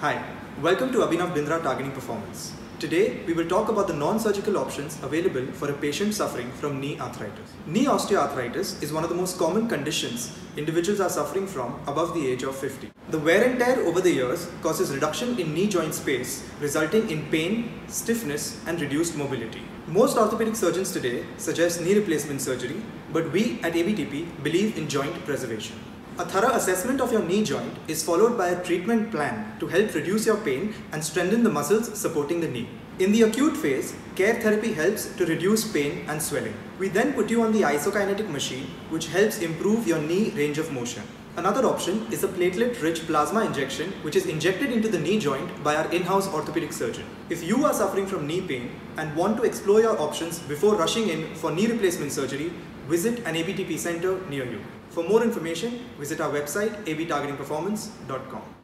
Hi, welcome to Abhinav Bindra Targeting Performance. Today, we will talk about the non-surgical options available for a patient suffering from knee arthritis. Knee osteoarthritis is one of the most common conditions individuals are suffering from above the age of 50. The wear and tear over the years causes reduction in knee joint space, resulting in pain, stiffness, and reduced mobility. Most orthopedic surgeons today suggest knee replacement surgery, but we at ABTP believe in joint preservation. A thorough assessment of your knee joint is followed by a treatment plan to help reduce your pain and strengthen the muscles supporting the knee. In the acute phase, care therapy helps to reduce pain and swelling. We then put you on the isokinetic machine which helps improve your knee range of motion. Another option is a platelet-rich plasma injection which is injected into the knee joint by our in-house orthopedic surgeon. If you are suffering from knee pain and want to explore your options before rushing in for knee replacement surgery, visit an ABTP center near you. For more information, visit our website abtargetingperformance.com.